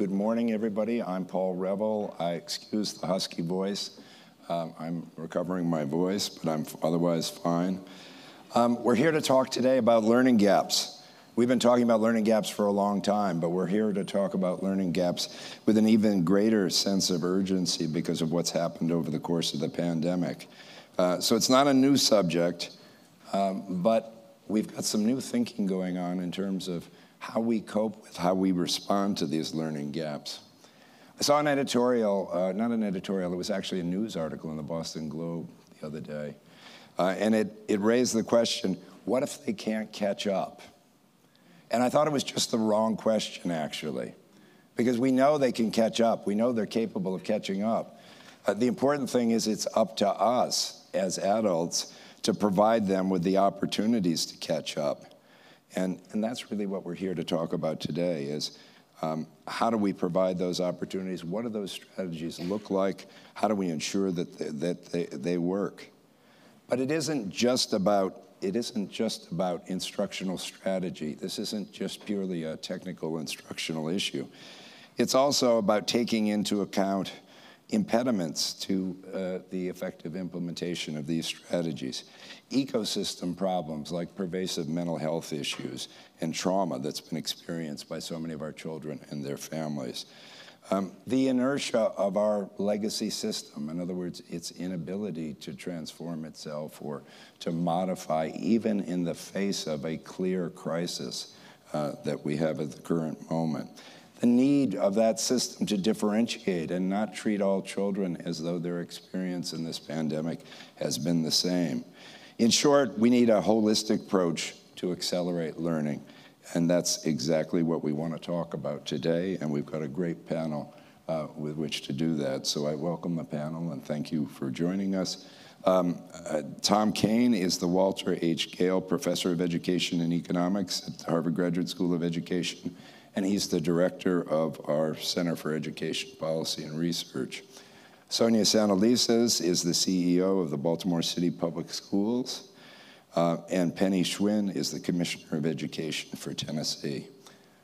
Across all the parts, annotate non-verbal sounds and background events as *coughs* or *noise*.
good morning, everybody. I'm Paul Reville. I excuse the husky voice. Um, I'm recovering my voice, but I'm otherwise fine. Um, we're here to talk today about learning gaps. We've been talking about learning gaps for a long time, but we're here to talk about learning gaps with an even greater sense of urgency because of what's happened over the course of the pandemic. Uh, so it's not a new subject, um, but we've got some new thinking going on in terms of how we cope with, how we respond to these learning gaps. I saw an editorial, uh, not an editorial, it was actually a news article in the Boston Globe the other day. Uh, and it, it raised the question what if they can't catch up? And I thought it was just the wrong question, actually, because we know they can catch up. We know they're capable of catching up. Uh, the important thing is it's up to us as adults to provide them with the opportunities to catch up. And, and that's really what we're here to talk about today is um, how do we provide those opportunities? What do those strategies look like? How do we ensure that they, that they, they work? But it isn't just about it isn't just about instructional strategy. This isn't just purely a technical instructional issue. It's also about taking into account impediments to uh, the effective implementation of these strategies. Ecosystem problems like pervasive mental health issues and trauma that's been experienced by so many of our children and their families. Um, the inertia of our legacy system, in other words, its inability to transform itself or to modify, even in the face of a clear crisis uh, that we have at the current moment the need of that system to differentiate and not treat all children as though their experience in this pandemic has been the same. In short, we need a holistic approach to accelerate learning, and that's exactly what we want to talk about today, and we've got a great panel uh, with which to do that. So I welcome the panel and thank you for joining us. Um, uh, Tom Kane is the Walter H. Gale Professor of Education and Economics at the Harvard Graduate School of Education and he's the director of our Center for Education Policy and Research. Sonja Santelises is the CEO of the Baltimore City Public Schools, uh, and Penny Schwinn is the Commissioner of Education for Tennessee.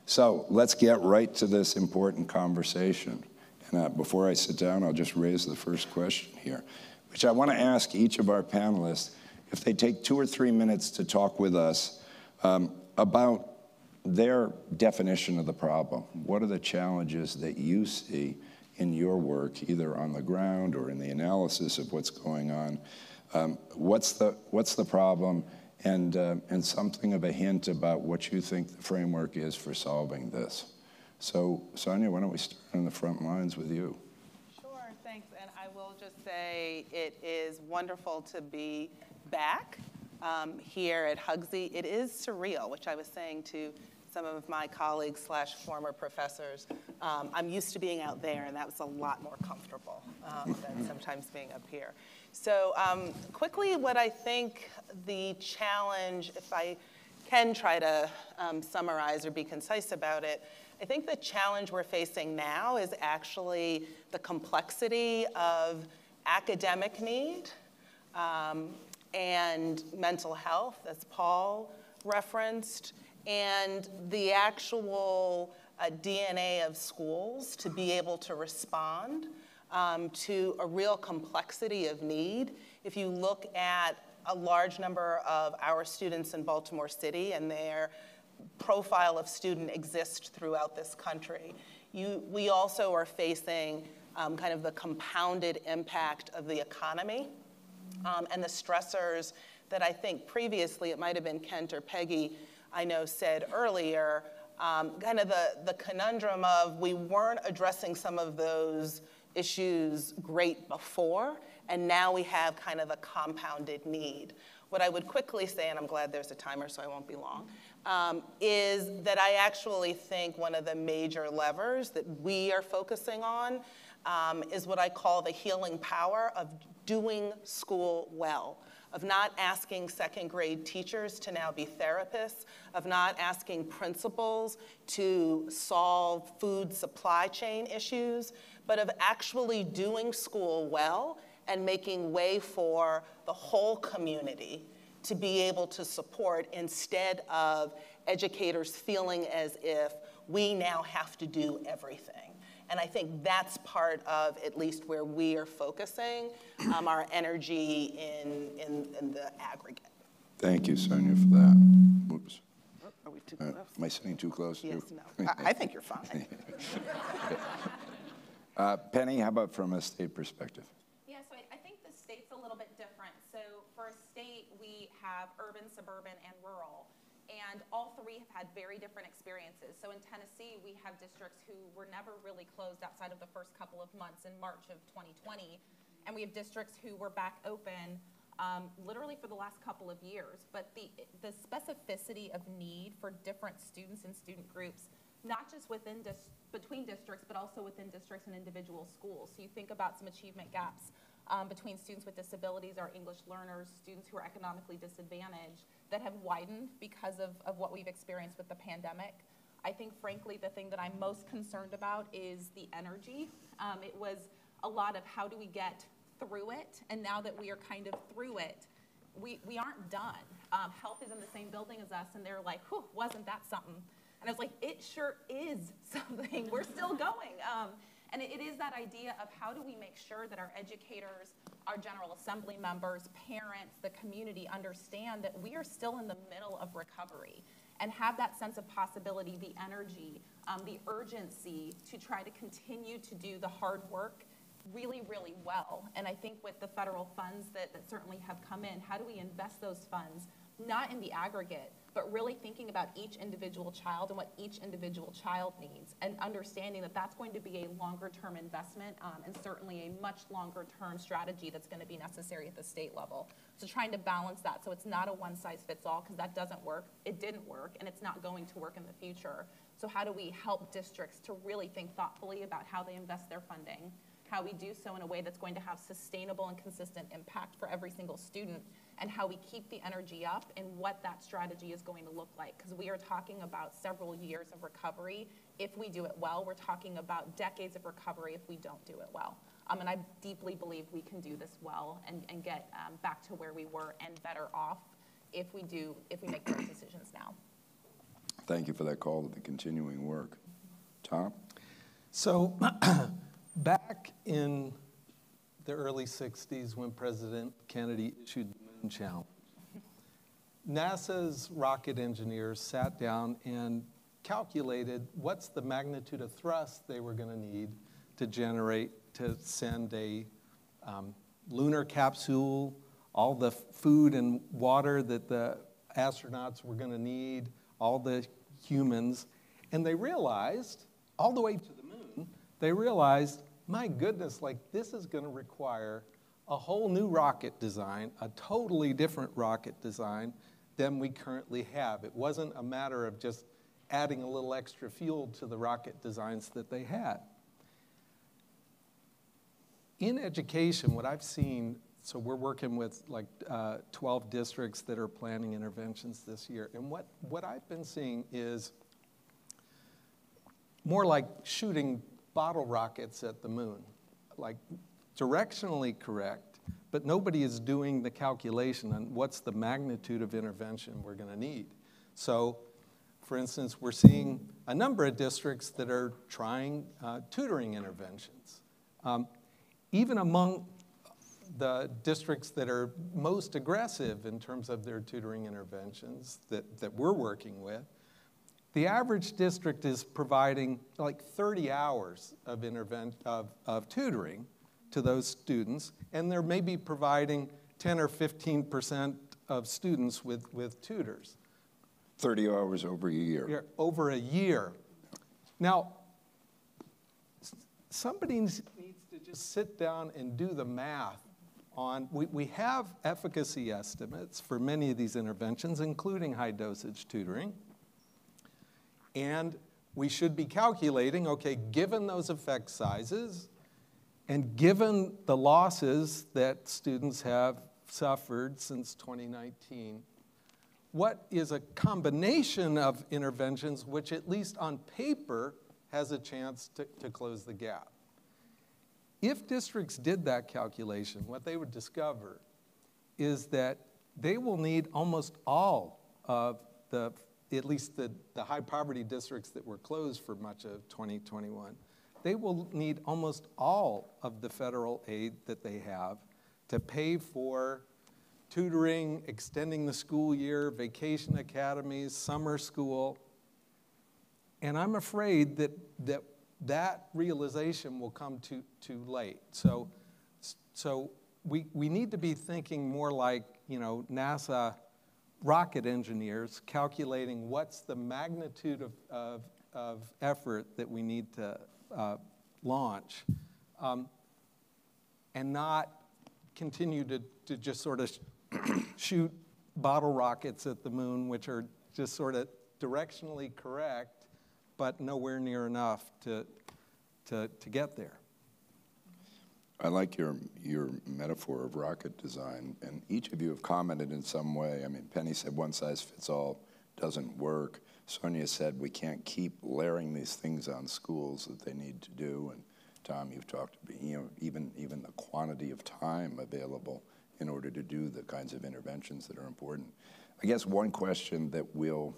So let's get right to this important conversation. And uh, before I sit down, I'll just raise the first question here, which I want to ask each of our panelists if they take two or three minutes to talk with us um, about their definition of the problem. What are the challenges that you see in your work, either on the ground or in the analysis of what's going on? Um, what's, the, what's the problem? And, uh, and something of a hint about what you think the framework is for solving this. So, Sonja, why don't we start on the front lines with you? Sure, thanks. And I will just say it is wonderful to be back um, here at HGSE. It is surreal, which I was saying to some of my colleagues slash former professors. Um, I'm used to being out there, and that was a lot more comfortable um, than sometimes being up here. So um, quickly, what I think the challenge, if I can try to um, summarize or be concise about it, I think the challenge we're facing now is actually the complexity of academic need um, and mental health, as Paul referenced, and the actual DNA of schools to be able to respond um, to a real complexity of need. If you look at a large number of our students in Baltimore City and their profile of student exists throughout this country, you, we also are facing um, kind of the compounded impact of the economy um, and the stressors that I think previously, it might have been Kent or Peggy, I know said earlier, um, kind of the, the conundrum of we weren't addressing some of those issues great before, and now we have kind of a compounded need. What I would quickly say, and I'm glad there's a timer so I won't be long, um, is that I actually think one of the major levers that we are focusing on um, is what I call the healing power of doing school well of not asking second grade teachers to now be therapists, of not asking principals to solve food supply chain issues, but of actually doing school well and making way for the whole community to be able to support instead of educators feeling as if we now have to do everything. And I think that's part of at least where we are focusing um, our energy in, in, in the aggregate. Thank you, Sonja, for that. Oops. Are we too Uh, close? Am I sitting too close? Yes, no. I, I think you're fine. *laughs* Uh, Penny, how about from a state perspective? Yeah, so I, I think the state's a little bit different. So for a state, we have urban, suburban, and rural. And all three have had very different experiences. So in Tennessee, we have districts who were never really closed outside of the first couple of months in March of 2020. And we have districts who were back open um, literally for the last couple of years. But the, the specificity of need for different students and student groups, not just within dis- between districts, but also within districts and individual schools. So you think about some achievement gaps um, between students with disabilities, our English learners, students who are economically disadvantaged that have widened because of, of what we've experienced with the pandemic. I think, frankly, the thing that I'm most concerned about is the energy. Um, it was a lot of how do we get through it, and now that we are kind of through it, we, we aren't done. Um, health is in the same building as us, and they're like, whew, wasn't that something? And I was like, it sure is *laughs* something. We're still going. Um, and it, it is that idea of how do we make sure that our educators, our General Assembly members, parents, the community understand that we are still in the middle of recovery and have that sense of possibility, the energy, um, the urgency to try to continue to do the hard work really, really well. And I think with the federal funds that, that certainly have come in, how do we invest those funds, not in the aggregate, but really thinking about each individual child and what each individual child needs, and understanding that that's going to be a longer term investment um, and certainly a much longer term strategy that's going to be necessary at the state level. So trying to balance that so it's not a one size fits all because that doesn't work. It didn't work and it's not going to work in the future. So how do we help districts to really think thoughtfully about how they invest their funding? how we do so in a way that's going to have sustainable and consistent impact for every single student, and how we keep the energy up and what that strategy is going to look like. Because we are talking about several years of recovery. If we do it well, we're talking about decades of recovery if we don't do it well. Um, and I deeply believe we can do this well and, and get um, back to where we were and better off if we do, if we make those decisions now. Thank you for that call to the continuing work. Tom? So, *clears throat* back in the early 60s when President Kennedy issued the Moon Challenge, NASA's rocket engineers sat down and calculated what's the magnitude of thrust they were going to need to generate to send a um, lunar capsule, all the food and water that the astronauts were going to need, all the humans. And they realized, all the way to the moon, they realized, my goodness, like this is going to require a whole new rocket design, a totally different rocket design than we currently have. It wasn't a matter of just adding a little extra fuel to the rocket designs that they had. In education, what I've seen, so we're working with like uh, 12 districts that are planning interventions this year, and what, what I've been seeing is more like shooting bottle rockets at the moon, like directionally correct, but nobody is doing the calculation on what's the magnitude of intervention we're going to need. So, for instance, we're seeing a number of districts that are trying uh, tutoring interventions. Um, even among the districts that are most aggressive in terms of their tutoring interventions that, that we're working with, the average district is providing like 30 hours of, intervent, of, of tutoring to those students, and they're maybe providing 10 or 15% of students with, with tutors. 30 hours over a year. Over a year. Now, somebody needs to just sit down and do the math on, we, we have efficacy estimates for many of these interventions, including high dosage tutoring. And we should be calculating, okay, given those effect sizes, and given the losses that students have suffered since 2019, what is a combination of interventions which, at least on paper, has a chance to, to close the gap? If districts did that calculation, what they would discover is that they will need almost all of the at least the, the high poverty districts that were closed for much of 2021, they will need almost all of the federal aid that they have to pay for tutoring, extending the school year, vacation academies, summer school. And I'm afraid that that, that realization will come too, too late. So, so we, we need to be thinking more like, you know, NASA rocket engineers calculating what's the magnitude of, of, of effort that we need to uh, launch um, and not continue to, to just sort of *clears throat* shoot bottle rockets at the moon, which are just sort of directionally correct, but nowhere near enough to, to, to get there. I like your, your metaphor of rocket design, and each of you have commented in some way. I mean, Penny said one size fits all doesn't work. Sonja said we can't keep layering these things on schools that they need to do. And Tom, you've talked about you know, even, even the quantity of time available in order to do the kinds of interventions that are important. I guess one question that we'll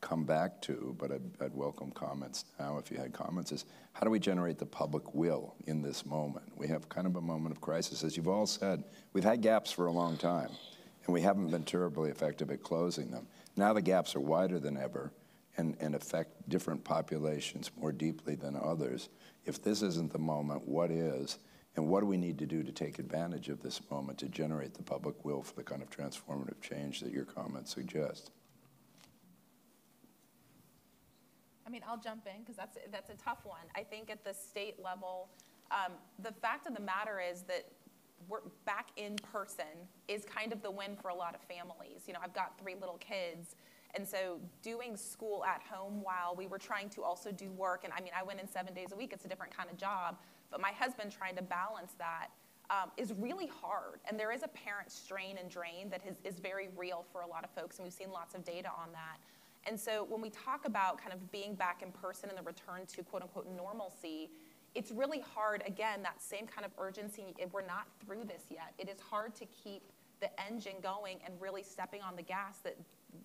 come back to, but I'd, I'd, welcome comments now if you had comments, is how do we generate the public will in this moment? We have kind of a moment of crisis. As you've all said, we've had gaps for a long time, and we haven't been terribly effective at closing them. Now the gaps are wider than ever and, and affect different populations more deeply than others. If this isn't the moment, what is? And what do we need to do to take advantage of this moment to generate the public will for the kind of transformative change that your comments suggest? I mean, I'll jump in because that's, that's a tough one. I think at the state level, um, the fact of the matter is that we're back in person is kind of the win for a lot of families. You know, I've got three little kids. And so doing school at home while we were trying to also do work, and I mean, I went in seven days a week, it's a different kind of job, but my husband trying to balance that um, is really hard. And there is a parent strain and drain that is, is very real for a lot of folks, and we've seen lots of data on that. And so when we talk about kind of being back in person and the return to quote unquote normalcy, it's really hard, again, that same kind of urgency. We're not through this yet. It is hard to keep the engine going and really stepping on the gas that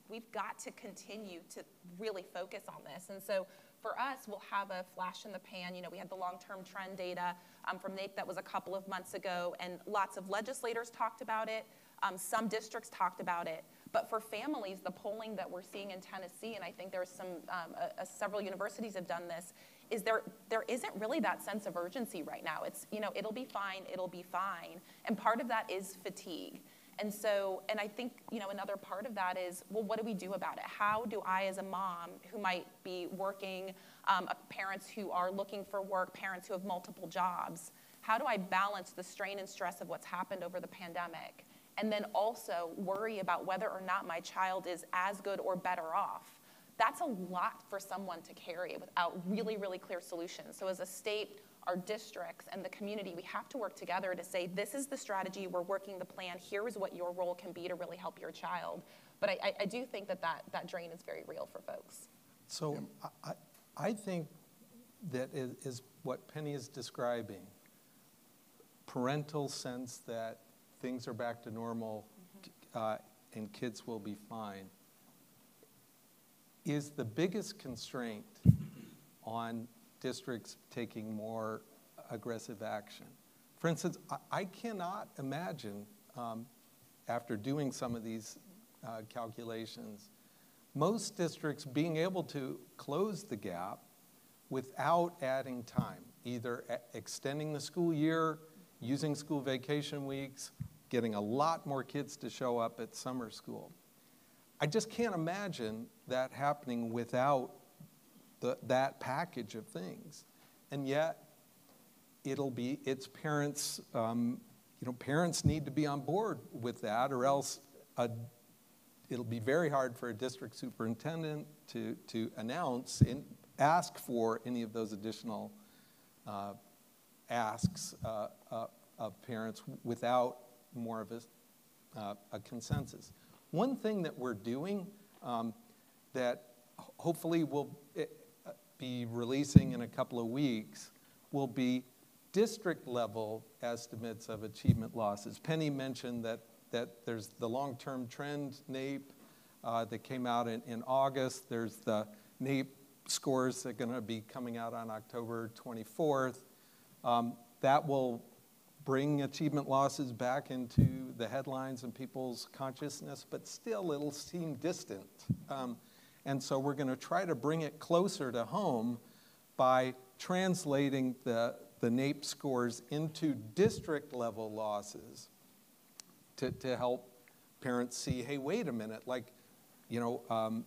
we've got to continue to really focus on this. And so for us, we'll have a flash in the pan. You know, we had the long-term trend data um, from NAEP that was a couple of months ago, and lots of legislators talked about it. Um, some districts talked about it. But for families, the polling that we're seeing in Tennessee, and I think there's some, um, a, a several universities have done this, is there, there isn't really that sense of urgency right now. It's, you know, it'll be fine, it'll be fine. And part of that is fatigue. And so, and I think, you know, another part of that is, well, what do we do about it? How do I, as a mom who might be working, um, parents who are looking for work, parents who have multiple jobs, how do I balance the strain and stress of what's happened over the pandemic? and then also worry about whether or not my child is as good or better off. That's a lot for someone to carry without really, really clear solutions. So, as a state, our districts, and the community, we have to work together to say, this is the strategy, we're working the plan, here is what your role can be to really help your child. But I, I do think that, that that drain is very real for folks. So, I, I think that is, is what Penny is describing parental sense that things are back to normal uh, and kids will be fine, is the biggest constraint on districts taking more aggressive action. For instance, I, I cannot imagine, um, after doing some of these uh, calculations, most districts being able to close the gap without adding time, either extending the school year, using school vacation weeks, getting a lot more kids to show up at summer school. I just can't imagine that happening without the, that package of things. And yet, it'll be its parents. Um, you know, parents need to be on board with that, or else a, it'll be very hard for a district superintendent to to announce and ask for any of those additional uh, asks uh, uh, of parents without more of a, uh, a consensus. One thing that we're doing um, that hopefully we'll eh, be releasing in a couple of weeks will be district level estimates of achievement losses. Penny mentioned that, that there's the long term trend, NAEP. uh, that came out in, in August. There's the NAEP scores that are going to be coming out on October 24th. Um, that will bring achievement losses back into the headlines and people's consciousness, but still it'll seem distant. Um, and so we're going to try to bring it closer to home by translating the, the NAEP scores into district level losses to, to help parents see hey, wait a minute, like, you know, um,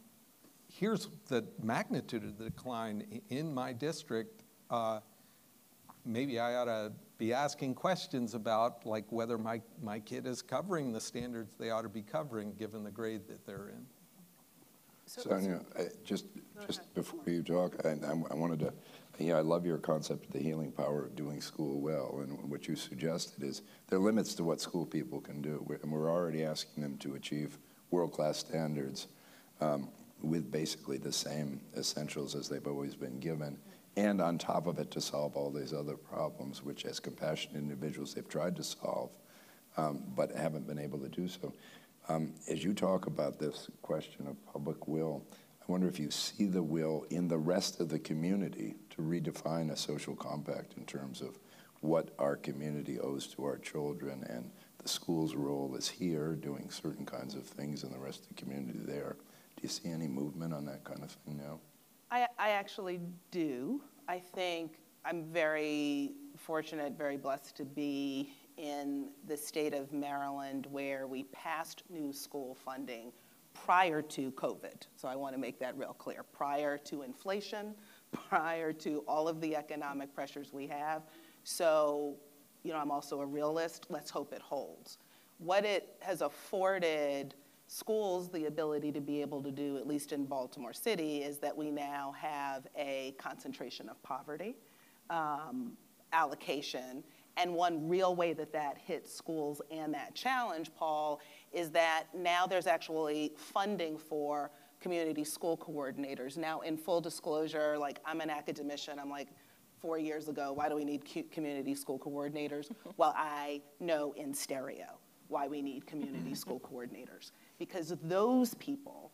here's the magnitude of the decline in my district. Uh, maybe I ought to be asking questions about like whether my, my kid is covering the standards they ought to be covering given the grade that they're in. Sonja, I- just, just before you talk, I, I I wanted to, yeah, I love your concept of the healing power of doing school well. And what you suggested is there are limits to what school people can do. And we're already asking them to achieve world-class standards um, with basically the same essentials as they've always been given. And on top of it, to solve all these other problems, which as compassionate individuals, they've tried to solve, um, but haven't been able to do so. Um, as you talk about this question of public will, I wonder if you see the will in the rest of the community to redefine a social compact in terms of what our community owes to our children and the school's role is here doing certain kinds of things and the rest of the community there. Do you see any movement on that kind of thing now? I, I actually do. I think I'm very fortunate, very blessed to be in the state of Maryland where we passed new school funding prior to COVID. So I want to make that real clear. Prior to inflation, *laughs* prior to all of the economic pressures we have. So, you know, I'm also a realist. Let's hope it holds. What it has afforded schools the ability to be able to do, at least in Baltimore City, is that we now have a concentration of poverty um, allocation. And one real way that that hits schools and that challenge, Paul, is that now there's actually funding for community school coordinators. Now, in full disclosure, like I'm an academician, I'm like, four years ago, why do we need community school coordinators? *laughs* well, I know in stereo why we need community *laughs* school coordinators. Because those people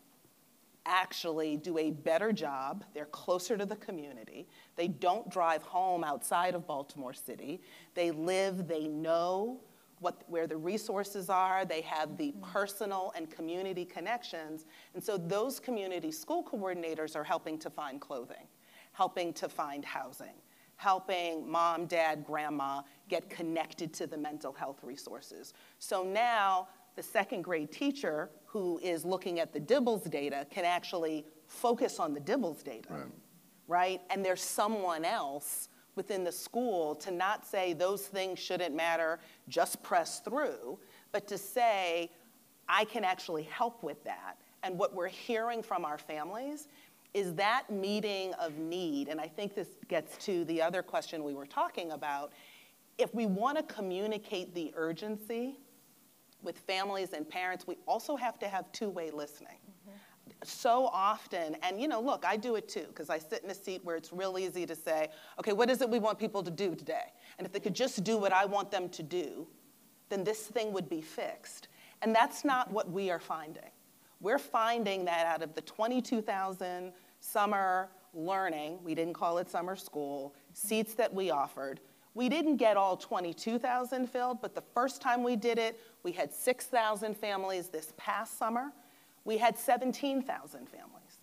actually do a better job. They're closer to the community. They don't drive home outside of Baltimore City. They live, they know what, where the resources are. They have the mm-hmm. personal and community connections. And so those community school coordinators are helping to find clothing, helping to find housing, helping mom, dad, grandma get connected to the mental health resources. So now the second grade teacher who is looking at the DIBELS data can actually focus on the DIBELS data, right. right? And there's someone else within the school to not say those things shouldn't matter, just press through, but to say, I can actually help with that. And what we're hearing from our families is that meeting of need, and I think this gets to the other question we were talking about. If we want to communicate the urgency with families and parents, we also have to have two way listening. Mm-hmm. So often, and you know, look, I do it too, because I sit in a seat where it's real easy to say, okay, what is it we want people to do today? And if they could just do what I want them to do, then this thing would be fixed. And that's not what we are finding. We're finding that out of the 22,000 summer learning, we didn't call it summer school, seats that we offered, we didn't get all 22,000 filled, but the first time we did it, we had 6,000 families this past summer. We had 17,000 families.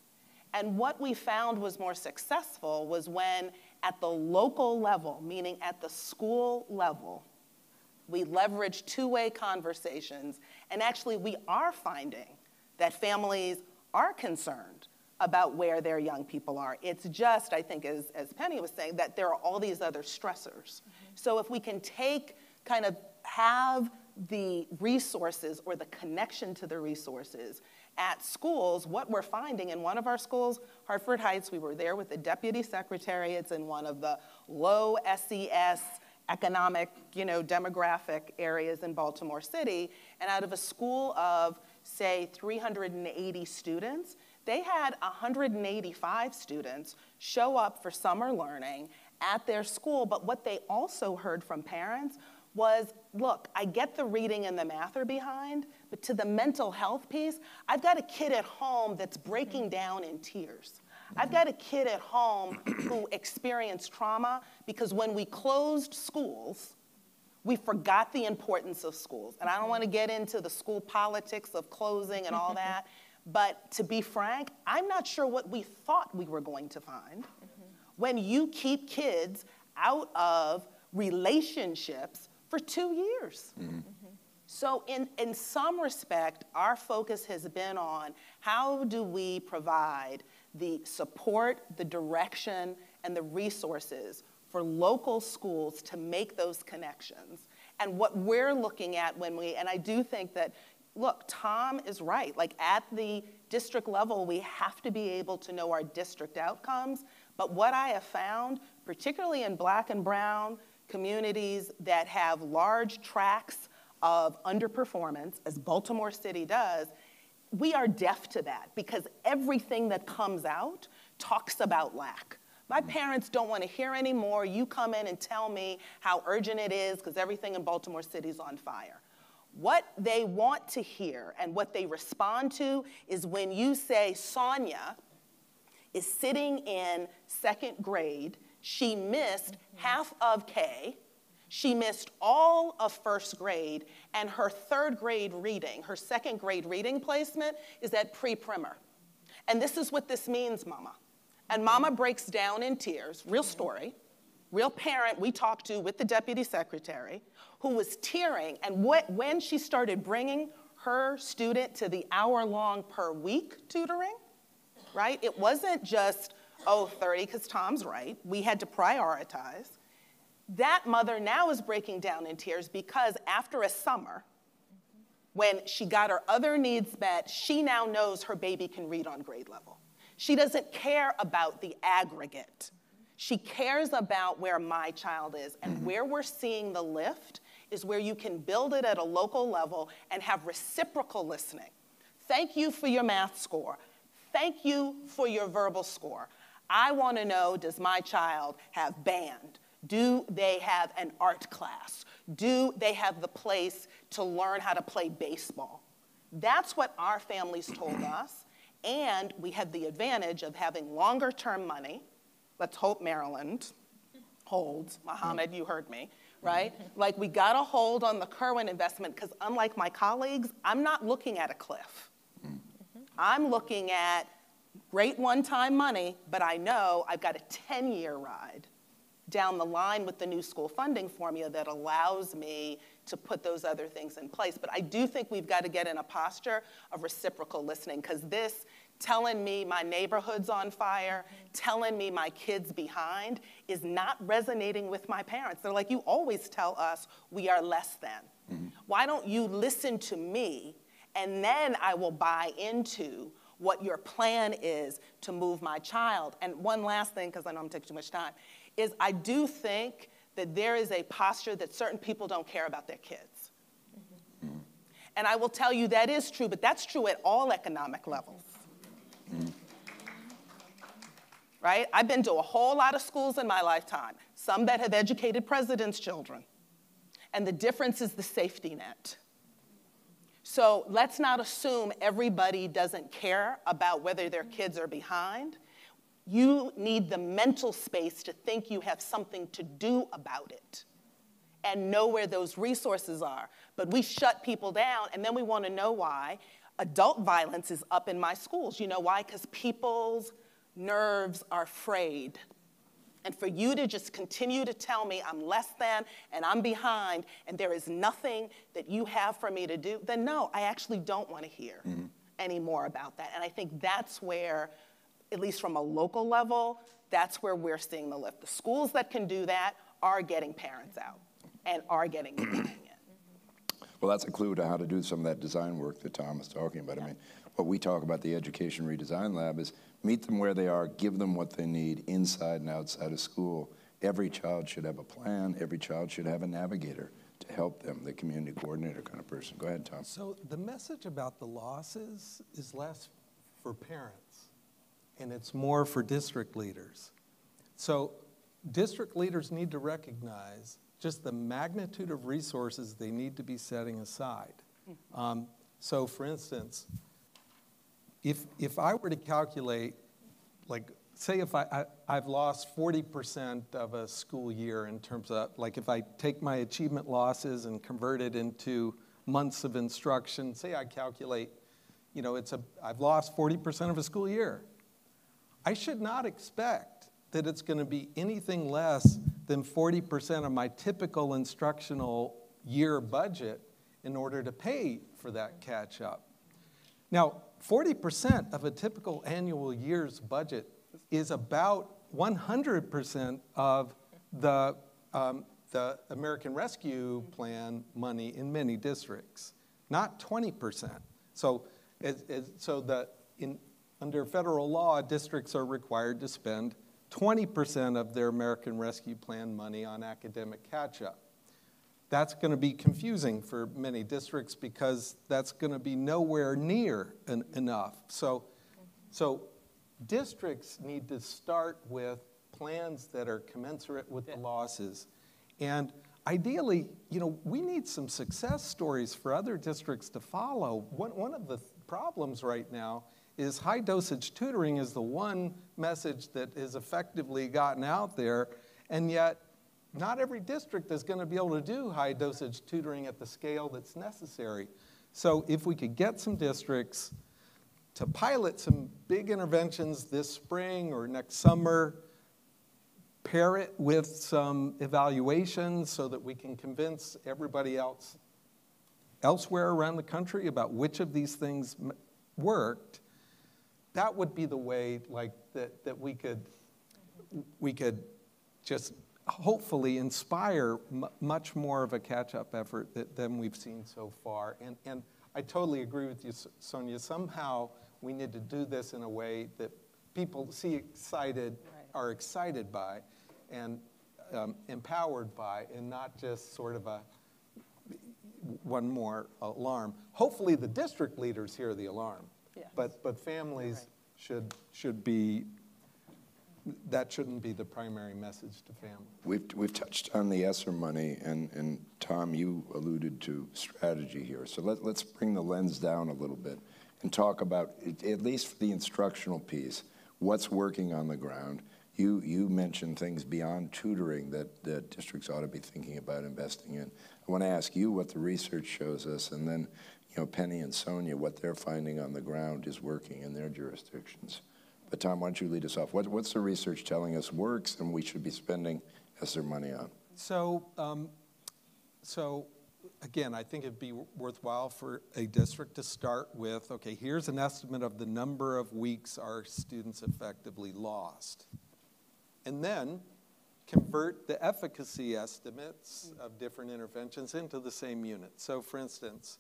And what we found was more successful was when, at the local level, meaning at the school level, we leveraged two way conversations. And actually, we are finding that families are concerned about where their young people are. It's just, I think, as, as Penny was saying, that there are all these other stressors. Mm-hmm. So if we can take, kind of have the resources or the connection to the resources at schools, what we're finding in one of our schools, Harford Heights, we were there with the deputy secretary. It's in one of the low SES economic, you know, demographic areas in Baltimore City. And out of a school of, say, 380 students, they had 185 students show up for summer learning at their school, but what they also heard from parents was look, I get the reading and the math are behind, but to the mental health piece, I've got a kid at home that's breaking down in tears. I've got a kid at home *coughs* who experienced trauma because when we closed schools, we forgot the importance of schools. And I don't want to get into the school politics of closing and all *laughs* that, but to be frank, I'm not sure what we thought we were going to find mm-hmm. when you keep kids out of relationships for two years. Mm-hmm. Mm-hmm. So, in, in some respect, our focus has been on how do we provide the support, the direction, and the resources for local schools to make those connections. And what we're looking at when we, and I do think that, look, Tom is right. Like at the district level, we have to be able to know our district outcomes. But what I have found, particularly in black and brown communities that have large tracts of underperformance, as Baltimore City does, we are deaf to that because everything that comes out talks about lack. My mm. parents don't want to hear anymore. You come in and tell me how urgent it is because everything in Baltimore City is on fire. What they want to hear and what they respond to is when you say, Sonia is sitting in second grade, she missed half of K, she missed all of first grade, and her third grade reading, her second grade reading placement is at pre primer. And this is what this means, Mama. And Mama breaks down in tears, real story, real parent we talked to with the deputy secretary, who was tearing. And what, when she started bringing her student to the hour long per week tutoring, right? It wasn't just, oh, 30, because Tom's right. We had to prioritize. That mother now is breaking down in tears because after a summer, when she got her other needs met, she now knows her baby can read on grade level. She doesn't care about the aggregate. She cares about where my child is. And mm-hmm. where we're seeing the lift is where you can build it at a local level and have reciprocal listening. Thank you for your math score. Thank you for your verbal score. I want to know does my child have band? Do they have an art class? Do they have the place to learn how to play baseball? That's what our families told us. And we had the advantage of having longer term money. Let's hope Maryland holds. Mohammed, you heard me, right? Like we got a hold on the Kirwan investment because, unlike my colleagues, I'm not looking at a cliff. Mm-hmm. I'm looking at great one time money, but I know I've got a 10 year ride down the line with the new school funding formula that allows me to put those other things in place. But I do think we've got to get in a posture of reciprocal listening because this telling me my neighborhood's on fire, telling me my kid's behind is not resonating with my parents. They're like, you always tell us we are less than. Mm-hmm. Why don't you listen to me and then I will buy into what your plan is to move my child. And one last thing, because I know I'm taking too much time, is I do think that there is a posture that certain people don't care about their kids. Mm-hmm. And I will tell you that is true, but that's true at all economic levels. Right? I've been to a whole lot of schools in my lifetime, some that have educated presidents' children. And the difference is the safety net. So let's not assume everybody doesn't care about whether their kids are behind. You need the mental space to think you have something to do about it and know where those resources are. But we shut people down and then we want to know why. Adult violence is up in my schools. You know why? Because people's nerves are frayed. And for you to just continue to tell me I'm less than and I'm behind and there is nothing that you have for me to do, then no, I actually don't want to hear mm-hmm. any more about that. And I think that's where, at least from a local level, that's where we're seeing the lift. The schools that can do that are getting parents out and are getting them buying it. Well, that's a clue to how to do some of that design work that Tom was talking about. I mean, what we talk about the Education Redesign Lab is meet them where they are, give them what they need inside and outside of school. Every child should have a plan. Every child should have a navigator to help them, the community coordinator kind of person. Go ahead, Tom. So the message about the losses is less for parents, and it's more for district leaders. So district leaders need to recognize just the magnitude of resources they need to be setting aside. Um, so, for instance, if, if I were to calculate, like, say if I, I, I've lost 40% of a school year in terms of, like, if I take my achievement losses and convert it into months of instruction, say I calculate, you know, it's a, I've lost 40% of a school year. I should not expect that it's going to be anything less than 40% of my typical instructional year budget in order to pay for that catch up. Now, 40% of a typical annual year's budget is about 100% of the, um, the American Rescue Plan money in many districts, not 20%. So, so the, in, under federal law, districts are required to spend 20% of their American Rescue Plan money on academic catch up. That's going to be confusing for many districts because that's going to be nowhere near en- enough. So, so districts need to start with plans that are commensurate with the losses. And ideally, you know, we need some success stories for other districts to follow. One, one of the problems right now is high dosage tutoring is the one message that has effectively gotten out there, and yet not every district is going to be able to do high dosage tutoring at the scale that's necessary. So if we could get some districts to pilot some big interventions this spring or next summer, pair it with some evaluations so that we can convince everybody else elsewhere around the country about which of these things worked, that would be the way like that, that we could we could just hopefully inspire m- much more of a catch-up effort that, than we've seen so far. And, and I totally agree with you, Sonja. Somehow we need to do this in a way that people see excited, right. are excited by, and um, empowered by, and not just sort of a one more alarm. Hopefully the district leaders hear the alarm. Yes. But, but families right. should, should be that shouldn't be the primary message to families. We've, we've touched on the ESSER money, and, and Tom, you alluded to strategy here. So let, let's bring the lens down a little bit and talk about, at least for the instructional piece, what's working on the ground. You, you mentioned things beyond tutoring that, that districts ought to be thinking about investing in. I want to ask you what the research shows us, and then, you know, Penny and Sonja, what they're finding on the ground is working in their jurisdictions. But Tom, why don't you lead us off? What, what's the research telling us works and we should be spending ESSER money on? So, um, so again, I think it'd be worthwhile for a district to start with, okay, here's an estimate of the number of weeks our students effectively lost. And then convert the efficacy estimates of different interventions into the same unit. So for instance,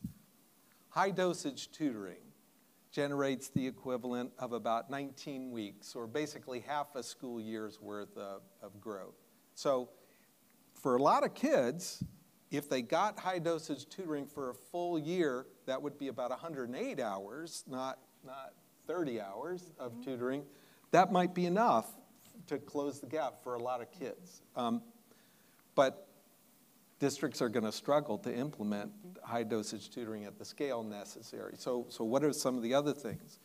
high dosage tutoring generates the equivalent of about 19 weeks, or basically half a school year's worth of, of growth. So, for a lot of kids, if they got high dosage tutoring for a full year, that would be about 108 hours, not, not 30 hours of mm-hmm. tutoring. That might be enough to close the gap for a lot of kids. Um, but districts are going to struggle to implement high dosage tutoring at the scale necessary. So, so what are some of the other things?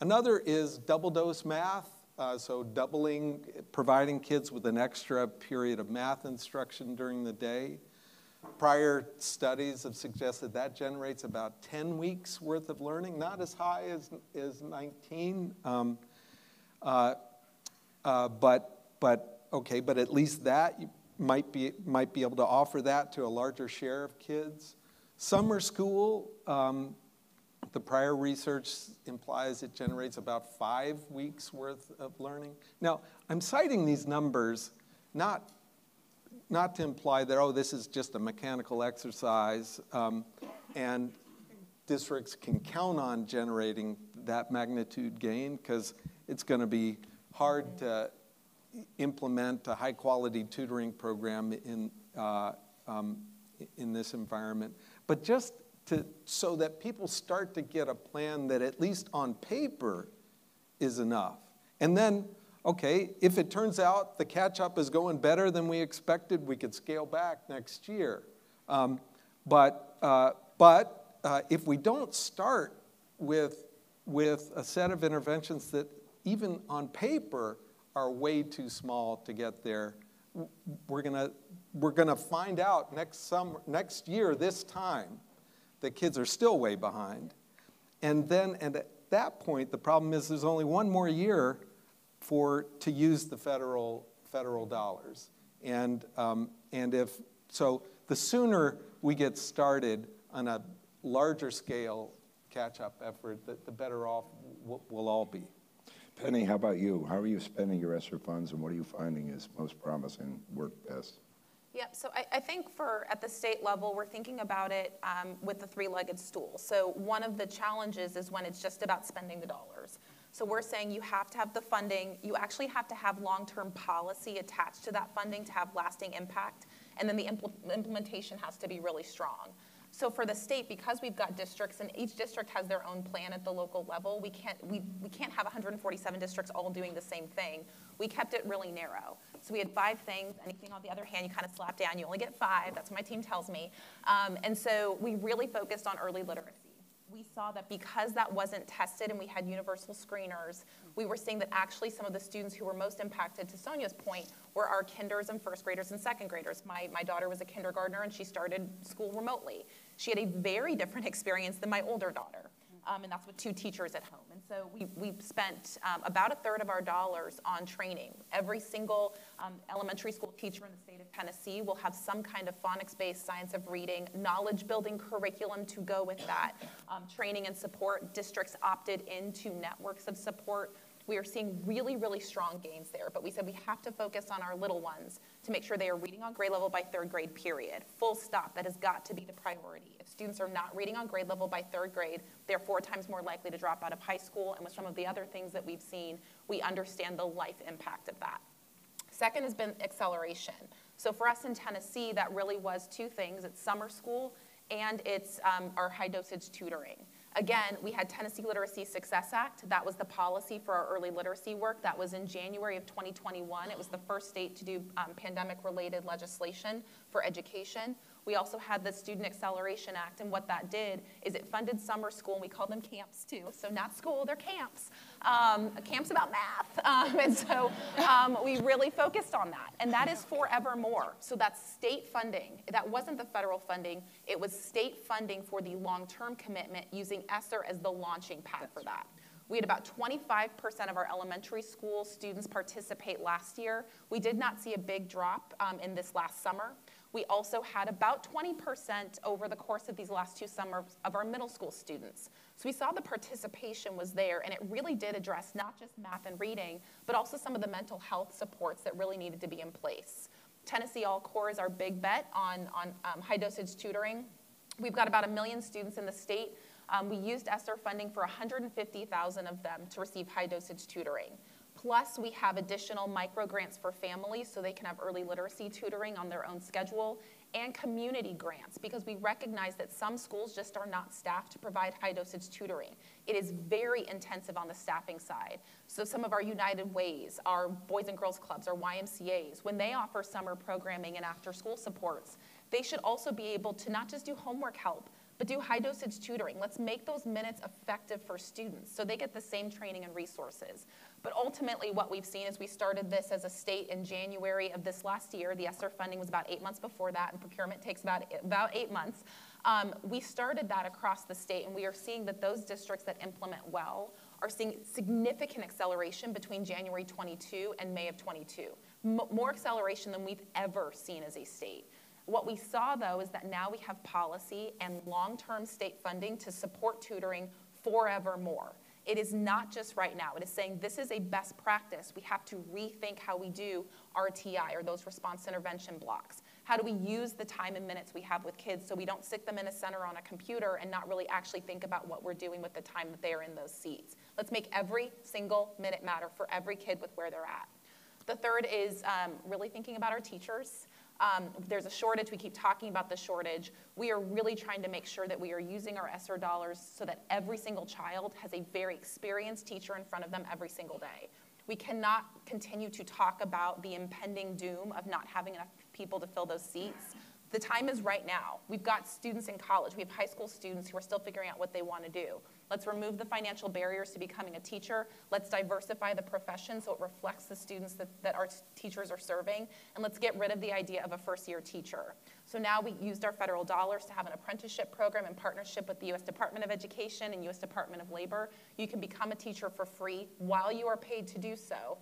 Another is double dose math. Uh, so doubling, providing kids with an extra period of math instruction during the day. Prior studies have suggested that generates about 10 weeks worth of learning, not as high as, as 19. Um, uh, uh, but, but, okay, but at least that might be, might be able to offer that to a larger share of kids. Summer school, um, the prior research implies it generates about five weeks worth of learning. Now, I'm citing these numbers not, not to imply that, oh, this is just a mechanical exercise um, and districts can count on generating that magnitude gain because it's going to be hard to implement a high quality tutoring program in, uh, um, in this environment, but just to, so that people start to get a plan that at least on paper is enough. And then okay, if it turns out the catch-up is going better than we expected, we could scale back next year. Um, but uh, but uh, if we don't start with, with a set of interventions that even on paper are way too small to get there, we're gonna, we're gonna find out next summer, next year, this time, that kids are still way behind. And then, and at that point, the problem is there's only one more year for, to use the federal, federal dollars. And, um, and if, so the sooner we get started on a larger scale catch-up effort, the, the better off we'll all be. Penny, how about you? How are you spending your ESSER funds and what are you finding is most promising, work best? Yep, so I, I, think for at the state level, we're thinking about it um, with the three legged stool. So, one of the challenges is when it's just about spending the dollars. So, we're saying you have to have the funding, you actually have to have long term policy attached to that funding to have lasting impact, and then the impl- implementation has to be really strong. So for the state, because we've got districts and each district has their own plan at the local level, we can't, we, we can't have 147 districts all doing the same thing. We kept it really narrow. So we had five things. Anything on the other hand, you kind of slap down. You only get five. That's what my team tells me. Um, and so we really focused on early literacy we saw that because that wasn't tested and we had universal screeners, we were seeing that actually some of the students who were most impacted, to Sonja's point, were our kinders and first graders and second graders. My, my daughter was a kindergartner and she started school remotely. She had a very different experience than my older daughter. Um, and that's with two teachers at home. And so we, we spent um, about a third of our dollars on training. Every single um, elementary school teacher in the state of Tennessee will have some kind of phonics-based science of reading, knowledge-building curriculum to go with that, um, training and support. Districts opted into networks of support we are seeing really, really strong gains there, but we said we have to focus on our little ones to make sure they are reading on grade level by third grade, period. Full stop. That has got to be the priority. If students are not reading on grade level by third grade, they're four times more likely to drop out of high school. And with some of the other things that we've seen, we understand the life impact of that. Second has been acceleration. So for us in Tennessee, that really was two things it's summer school and it's um, our high dosage tutoring. Again, we had Tennessee Literacy Success Act. That was the policy for our early literacy work. That was in January of 2021. It was the first state to do um, pandemic related legislation for education. We also had the Student Acceleration Act, and what that did is it funded summer school, and we call them camps too. So, not school, they're camps. Um, camps about math. *laughs* Um, and so, um, we really focused on that. And that is forevermore. So, that's state funding. That wasn't the federal funding, it was state funding for the long term commitment using ESSER as the launching pad for that. We had about 25% of our elementary school students participate last year. We did not see a big drop um, in this last summer. We also had about 20% over the course of these last two summers of our middle school students. So we saw the participation was there, and it really did address not just math and reading, but also some of the mental health supports that really needed to be in place. Tennessee ALL Corps is our big bet on, on um, high dosage tutoring. We've got about a million students in the state. Um, we used ESSER funding for 150,000 of them to receive high dosage tutoring. Plus, we have additional micro grants for families so they can have early literacy tutoring on their own schedule and community grants because we recognize that some schools just are not staffed to provide high dosage tutoring. It is very intensive on the staffing side. So, some of our United Ways, our Boys and Girls Clubs, our YMCAs, when they offer summer programming and after school supports, they should also be able to not just do homework help, but do high dosage tutoring. Let's make those minutes effective for students so they get the same training and resources. But ultimately, what we've seen is we started this as a state in January of this last year. The ESSER funding was about eight months before that, and procurement takes about, about eight months. Um, we started that across the state, and we are seeing that those districts that implement well are seeing significant acceleration between January 22 and May of 22. M- more acceleration than we've ever seen as a state. What we saw, though, is that now we have policy and long term state funding to support tutoring forevermore. It is not just right now. It is saying this is a best practice. We have to rethink how we do RTI or those response intervention blocks. How do we use the time and minutes we have with kids so we don't sit them in a center on a computer and not really actually think about what we're doing with the time that they are in those seats? Let's make every single minute matter for every kid with where they're at. The third is um, really thinking about our teachers. Um, there's a shortage. We keep talking about the shortage. We are really trying to make sure that we are using our ESSER dollars so that every single child has a very experienced teacher in front of them every single day. We cannot continue to talk about the impending doom of not having enough people to fill those seats. The time is right now. We've got students in college. We have high school students who are still figuring out what they want to do. Let's remove the financial barriers to becoming a teacher. Let's diversify the profession so it reflects the students that, that our teachers are serving. And let's get rid of the idea of a first year teacher. So now we used our federal dollars to have an apprenticeship program in partnership with the U.S. Department of Education and U.S. Department of Labor. You can become a teacher for free while you are paid to do so.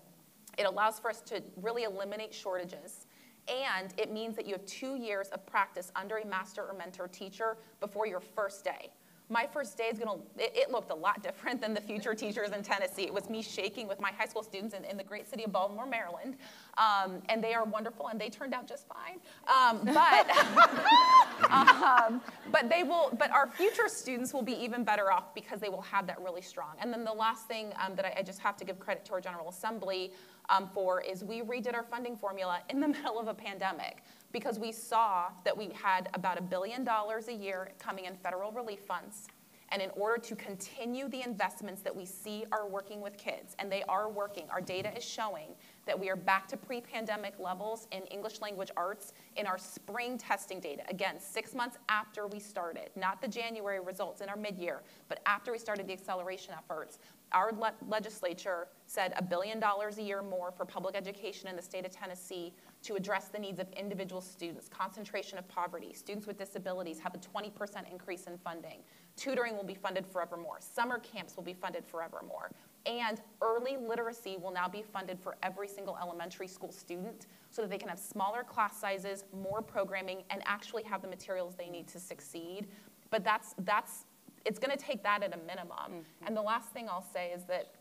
It allows for us to really eliminate shortages. And it means that you have two years of practice under a master or mentor teacher before your first day. My first day is gonna, it, it, looked a lot different than the future teachers in Tennessee. It was me shaking with my high school students in, in the great city of Baltimore, Maryland. Um, and they are wonderful and they turned out just fine. Um, but, *laughs* um, but they will, but our future students will be even better off because they will have that really strong. And then the last thing um, that I, I, just have to give credit to our General Assembly um, for is we redid our funding formula in the *laughs* middle of a pandemic because we saw that we had about a billion dollars a year coming in federal relief funds. And in order to continue the investments that we see are working with kids, and they are working, our data is showing that we are back to pre pandemic levels in English language arts in our spring testing data. Again, six months after we started, not the January results in our mid year, but after we started the acceleration efforts, our le- legislature said a billion dollars a year more for public education in the state of Tennessee to address the needs of individual students, concentration of poverty, students with disabilities have a 20% increase in funding. Tutoring will be funded forevermore. Summer camps will be funded forevermore. And early literacy will now be funded for every single elementary school student so that they can have smaller class sizes, more programming, and actually have the materials they need to succeed. But that's, that's it's going to take that at a minimum. Mm-hmm. And the last thing I'll say is that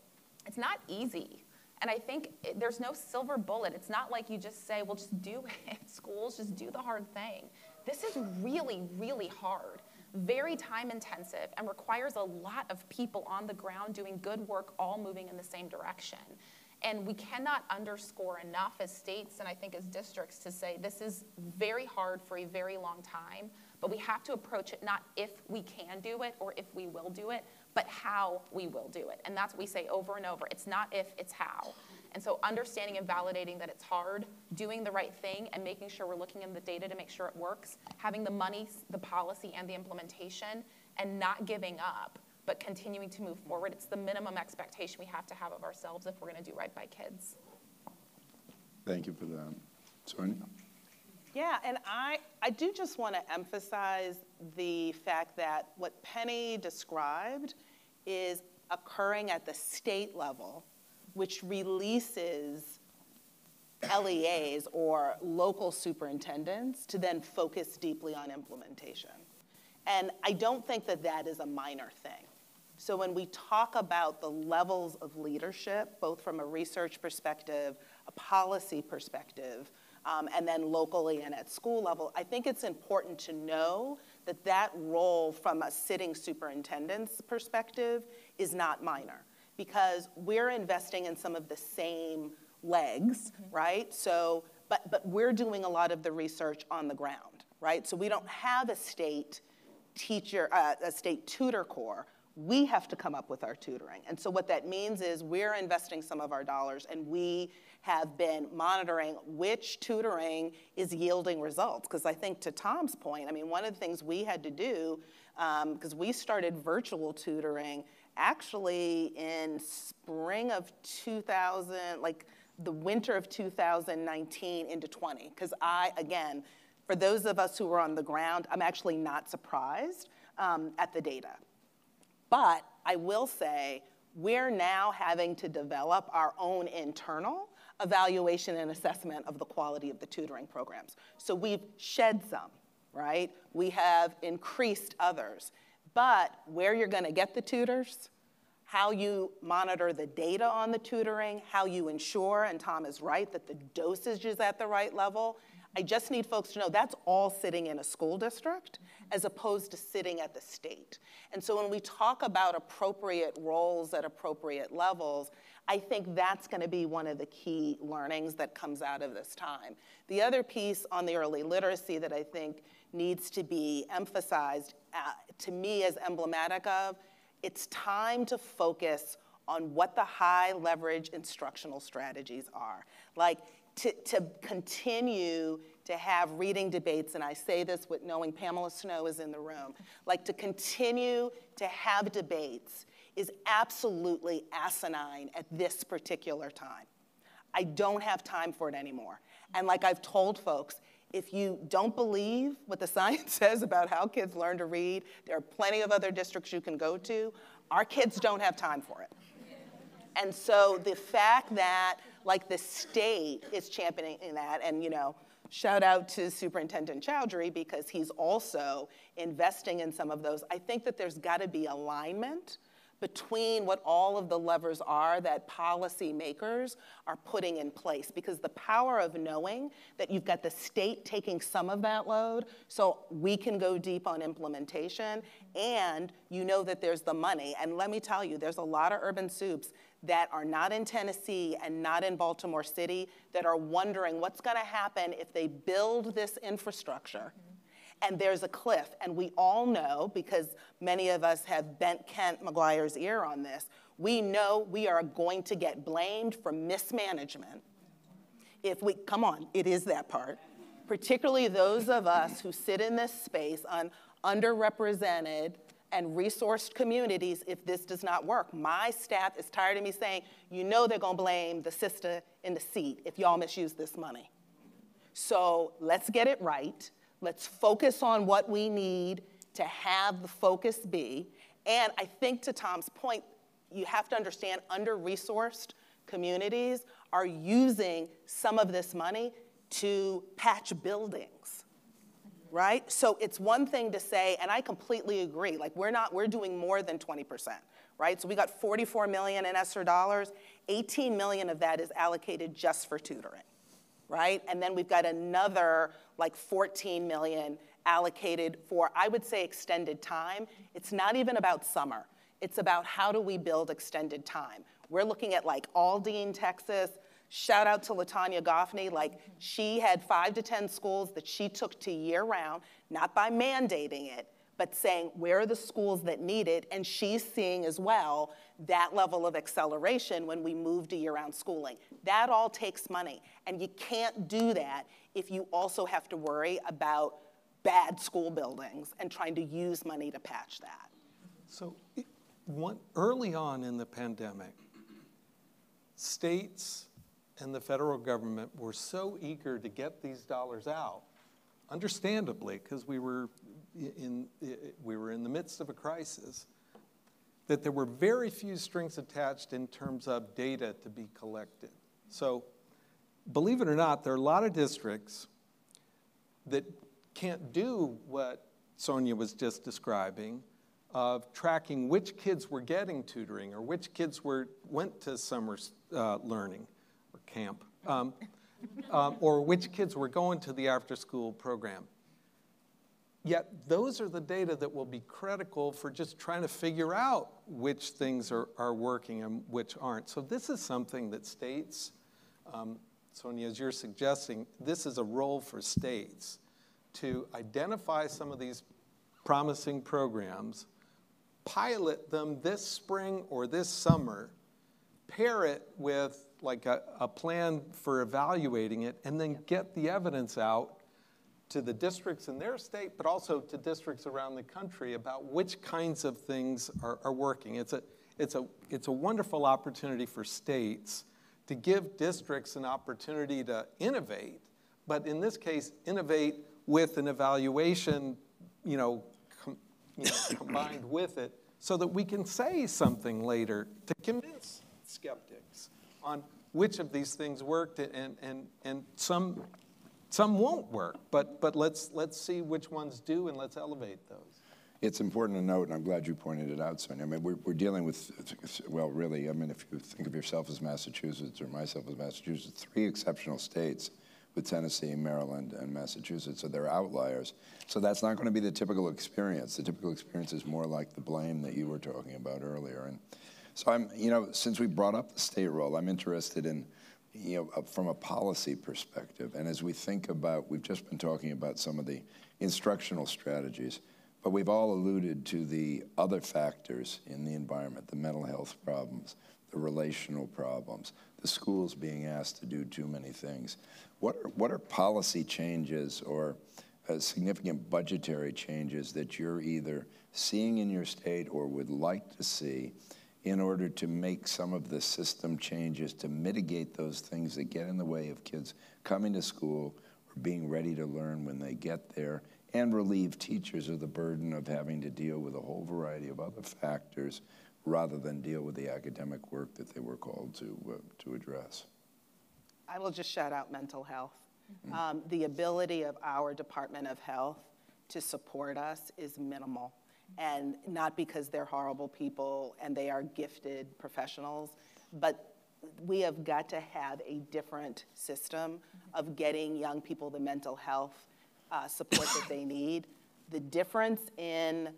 it's not easy. And I think it, there's no silver bullet. It's not like you just say, well, just do *laughs* it. Schools, just do the hard thing. This is really, really hard, very time intensive, and requires a lot of people on the ground doing good work, all moving in the same direction. And we cannot underscore enough as states and I think as districts to say this is very hard for a very long time. But we have to approach it not if we can do it or if we will do it, but how we will do it. And that's what we say over and over. It's not if, it's how. And so understanding and validating that it's hard, doing the right thing, and making sure we're looking in the data to make sure it works, having the money, the policy, and the implementation, and not giving up, but continuing to move forward. It's the minimum expectation we have to have of ourselves if we're going to do right by kids. Thank you for that. Sonja? Yeah, and I, I do just want to emphasize the fact that what Penny described is occurring at the state level, which releases LEAs or local superintendents to then focus deeply on implementation. And I don't think that that is a minor thing. So when we talk about the levels of leadership, both from a research perspective, a policy perspective, um, and then locally and at school level, I think it's important to know that that role from a sitting superintendent's perspective is not minor because we're investing in some of the same legs, mm-hmm. right? So, but, but we're doing a lot of the research on the ground, right? So we don't have a state teacher, uh, a state tutor corps we have to come up with our tutoring. And so what that means is we're investing some of our dollars and we have been monitoring which tutoring is yielding results. Because I think to Tom's point, I mean, one of the things we had to do, because um, we started virtual tutoring actually in spring of 2000, like the winter of 2019 into 20. Because I, again, for those of us who were on the ground, I'm actually not surprised um, at the data. But I will say, we're now having to develop our own internal evaluation and assessment of the quality of the tutoring programs. So we've shed some, right? We have increased others. But where you're going to get the tutors, how you monitor the data on the tutoring, how you ensure, and Tom is right, that the dosage is at the right level. I just need folks to know that's all sitting in a school district as opposed to sitting at the state. And so when we talk about appropriate roles at appropriate levels, I think that's going to be one of the key learnings that comes out of this time. The other piece on the early literacy that I think needs to be emphasized uh, to me as emblematic of it's time to focus on what the high leverage instructional strategies are. Like to, to continue to have reading debates, and I say this with knowing Pamela Snow is in the room, like to continue to have debates is absolutely asinine at this particular time. I don't have time for it anymore. And like I've told folks, if you don't believe what the *laughs* science says about how kids learn to read, there are plenty of other districts you can go to. Our kids don't have time for it. And so the fact that like the state is championing that, and you know, shout out to Superintendent Choudhury because he's also investing in some of those. I think that there's got to be alignment between what all of the levers are that policymakers are putting in place. Because the power of knowing that you've got the state taking some of that load so we can go deep on implementation and you know that there's the money. And let me tell you, there's a lot of urban soups that are not in Tennessee and not in Baltimore City that are wondering what's going to happen if they build this infrastructure and there's a cliff. And we all know, because many of us have bent Kent McGuire's ear on this, we know we are going to get blamed for mismanagement. If we, come on, it is that part. Particularly those of us who sit in this space on underrepresented and resourced communities if this does not work. My staff is tired of me saying, you know they're gonna blame the sister in the seat if y'all misuse this money. So let's get it right. Let's focus on what we need to have the focus be. And I think to Tom's point, you have to understand under resourced communities are using some of this money to patch buildings. Right? So it's one thing to say, and I completely agree, like we're not, we're doing more than 20%, right? So we got 44 million in ESSER dollars, 18 million of that is allocated just for tutoring right? And then we've got another like 14 million allocated for, I would say, extended time. It's not even about summer. It's about how do we build extended time. We're looking at like Aldine, Texas. Shout out to LaTonya Goffney. Like she had five to 10 schools that she took to year round, not by mandating it, but saying where are the schools that need it, and she's seeing as well that level of acceleration when we move to year-round schooling. That all takes money, and you can't do that if you also have to worry about bad school buildings and trying to use money to patch that. So one, early on in the pandemic, states and the federal government were so eager to get these dollars out, understandably, because we were in, we were in the midst of a crisis, that there were very few strings attached in terms of data to be collected. So, believe it or not, there are a lot of districts that can't do what Sonja was just describing of tracking which kids were getting tutoring or which kids were, went to summer uh, learning or camp, um, *laughs* um, or which kids were going to the after school program. Yet those are the data that will be critical for just trying to figure out which things are, are working and which aren't. So this is something that states, um, Sonja, as you're suggesting, this is a role for states to identify some of these promising programs, pilot them this spring or this summer, pair it with like a, a plan for evaluating it, and then get the evidence out to the districts in their state, but also to districts around the country about which kinds of things are, are working. It's a, it's, a, it's a wonderful opportunity for states to give districts an opportunity to innovate, but in this case, innovate with an evaluation, you know, com, you know *coughs* combined with it, so that we can say something later to convince skeptics on which of these things worked and, and, and some some won't work, but, but let's, let's see which ones do and let's elevate those. It's important to note, and I'm glad you pointed it out, Sonja. I mean, we're, we're dealing with, well, really, I mean, if you think of yourself as Massachusetts or myself as Massachusetts, three exceptional states with Tennessee, Maryland, and Massachusetts, so they're outliers. So that's not going to be the typical experience. The typical experience is more like the blame that you were talking about earlier. And so I'm, you know, since we brought up the state role, I'm interested in you know, from a policy perspective, and as we think about, we've just been talking about some of the instructional strategies, But we've all alluded to the other factors in the environment, the mental health problems, the relational problems, the schools being asked to do too many things. What are, what are policy changes or uh, significant budgetary changes that you're either seeing in your state or would like to see in order to make some of the system changes to mitigate those things that get in the way of kids coming to school or being ready to learn when they get there and relieve teachers of the burden of having to deal with a whole variety of other factors rather than deal with the academic work that they were called to, uh, to address. I will just shout out mental health. Um, the ability of our Department of Health to support us is minimal. And not because they're horrible people and they are gifted professionals, but we have got to have a different system of getting young people the mental health uh, support that they need. The difference in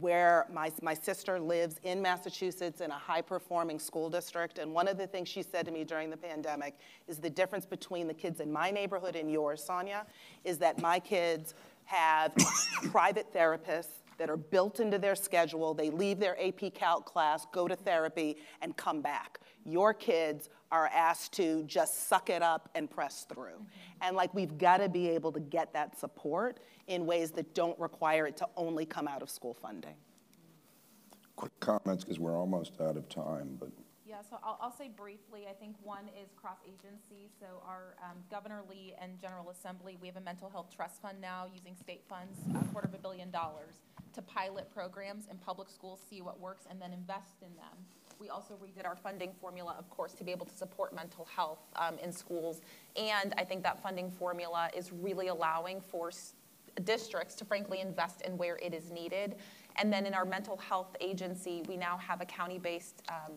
where my, my sister lives in Massachusetts in a high performing school district. And one of the things she said to me during the pandemic is the difference between the kids in my neighborhood and yours, Sonja, is that my kids have *coughs* private therapists that are built into their schedule. They leave their AP Calc class, go to therapy, and come back. Your kids are asked to just suck it up and press through. And like we've got to be able to get that support in ways that don't require it to only come out of school funding. Quick comments because we're almost out of time, but Yeah, so I'll, I'll say briefly, I think one is cross-agency. So our um, Governor Lee and General Assembly, we have a mental health trust fund now using state funds, a quarter of a billion dollars, to pilot programs in public schools, see what works, and then invest in them. We also redid our funding formula, of course, to be able to support mental health um, in schools. And I think that funding formula is really allowing for districts to frankly invest in where it is needed. And then in our mental health agency, we now have a county-based um,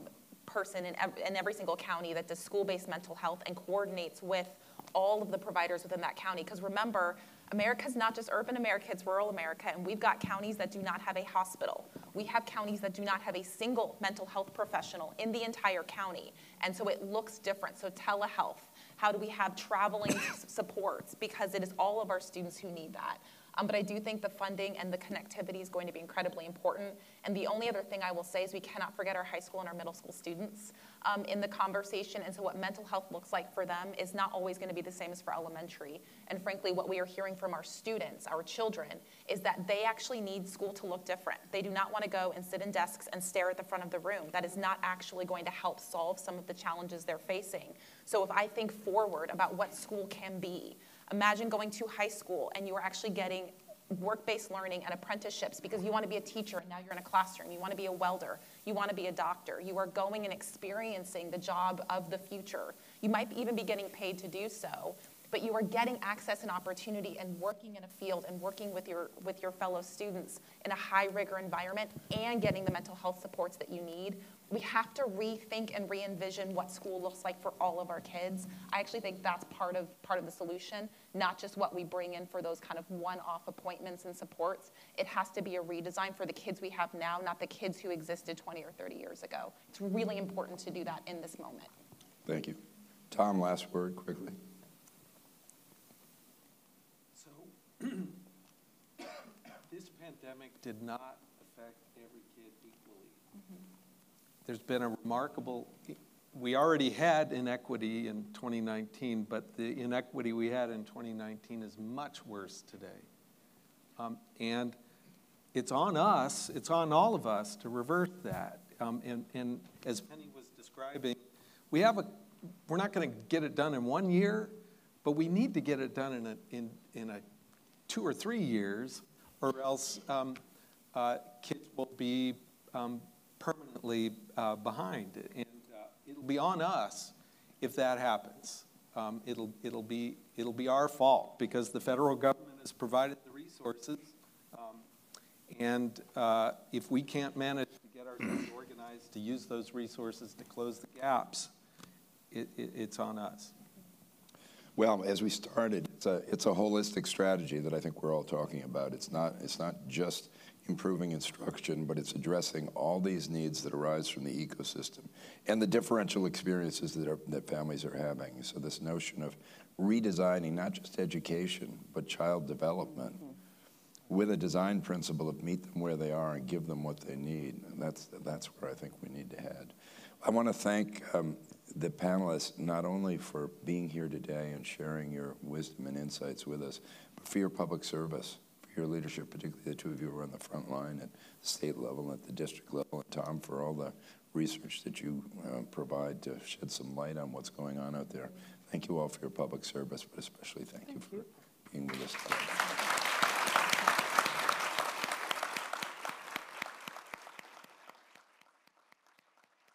person in, ev- in every single county that does school-based mental health and coordinates with all of the providers within that county. Because remember, America's not just urban America, it's rural America, and we've got counties that do not have a hospital. We have counties that do not have a single mental health professional in the entire county. And so it looks different. So telehealth, how do we have traveling *coughs* supports? Because it is all of our students who need that. Um, but I do think the funding and the connectivity is going to be incredibly important. And the only other thing I will say is we cannot forget our high school and our middle school students um, in the conversation. And so, what mental health looks like for them is not always going to be the same as for elementary. And frankly, what we are hearing from our students, our children, is that they actually need school to look different. They do not want to go and sit in desks and stare at the front of the room. That is not actually going to help solve some of the challenges they're facing. So, if I think forward about what school can be, Imagine going to high school and you are actually getting work-based learning and apprenticeships because you want to be a teacher and now you're in a classroom. You want to be a welder. You want to be a doctor. You are going and experiencing the job of the future. You might even be getting paid to do so, but you are getting access and opportunity and working in a field and working with your with your fellow students in a high rigor environment and getting the mental health supports that you need we have to rethink and re-envision what school looks like for all of our kids. I actually think that's part of part of the solution, not just what we bring in for those kind of one-off appointments and supports. It has to be a redesign for the kids we have now, not the kids who existed 20 or 30 years ago. It's really important to do that in this moment. thank you. Tom, last word quickly. So, *clears throat* this pandemic did not affect every kid equally. There's been a remarkable, we already had inequity in 2019, but the inequity we had in 2019 is much worse today. Um, And it's on us, it's on all of us to revert that. Um, And, and as Penny was describing, we have a, we're not going to get it done in one year, but we need to get it done in a, in, in a two or three years, or else um, uh, kids will be um, permanently uh, behind. And uh, it'll be on us if that happens. Um, it'll, it'll, be, it'll be our fault because the federal government has provided the resources. Um, and uh, if we can't manage to get ourselves organized to use those resources to close the gaps, it, it, it's on us. Well, as we started, it's a, it's a holistic strategy that I think we're all talking about. It's not, it's not just improving instruction, but it's addressing all these needs that arise from the ecosystem and the differential experiences that, are, that families are having. So this notion of redesigning not just education, but child development with a design principle of meet them where they are and give them what they need. And that's, that's where I think we need to head. I want to thank um, the panelists not only for being here today and sharing your wisdom and insights with us, but for your public service, your leadership, particularly the two of you who are on the front line at the state level, at the district level, and Tom for all the research that you uh, provide to shed some light on what's going on out there. Thank you all for your public service, but especially thank, you for being with us today.